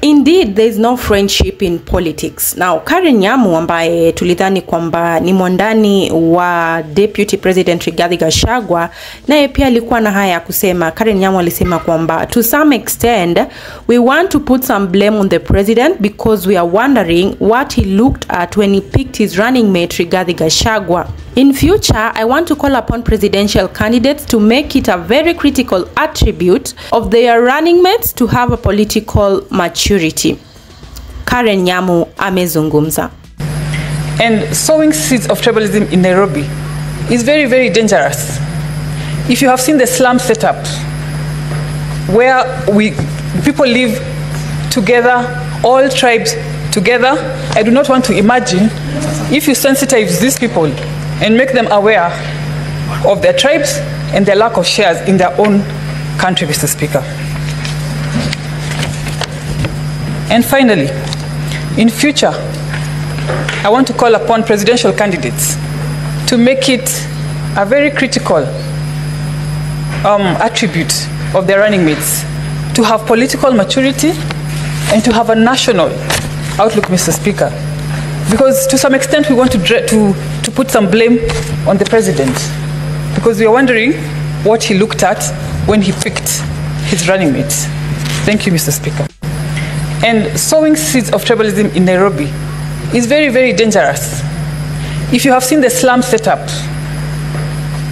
Indeed, there is no friendship in politics. Now, Karen Nyamu ambaye tulidhani kwamba ni mwandani wa Deputy President Rigathi Gachagua, naye pia alikuwa na haya ya kusema. Karen Nyamu alisema kwamba to some extent we want to put some blame on the president because we are wondering what he looked at when he picked his running mate Rigathi Gachagua. In future, I want to call upon presidential candidates to make it a very critical attribute of their running mates to have a political maturity. Karen Nyamu amezungumza. And sowing seeds of tribalism in Nairobi is very, very dangerous. If you have seen the slum setup, where we people live together, all tribes together, I do not want to imagine if you sensitize these people and make them aware of their tribes and their lack of shares in their own country, Mr. Speaker. And finally, in future, I want to call upon presidential candidates to make it a very critical um, attribute of their running mates to have political maturity and to have a national outlook, Mr. Speaker. Because to some extent we want to, to, to put some blame on the president because we are wondering what he looked at when he picked his running mates. Thank you, Mr. Speaker. And sowing seeds of tribalism in Nairobi is very, very dangerous. If you have seen the slum setup,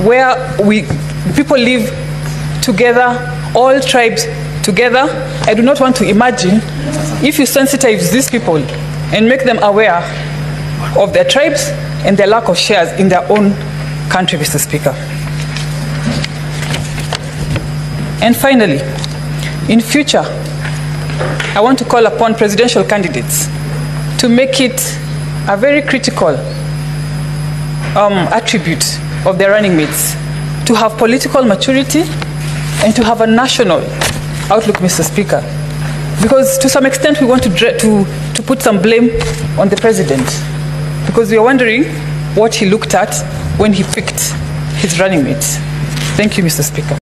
where we people live together, all tribes together, I do not want to imagine if you sensitize these people and make them aware of their tribes and their lack of shares in their own country, Mr. Speaker. And finally, in future, I want to call upon presidential candidates to make it a very critical um, attribute of their running mates to have political maturity and to have a national outlook, Mr. Speaker. Because to some extent we want to, to, to put some blame on the president because we are wondering what he looked at when he picked his running mates. Thank you, Mr. Speaker.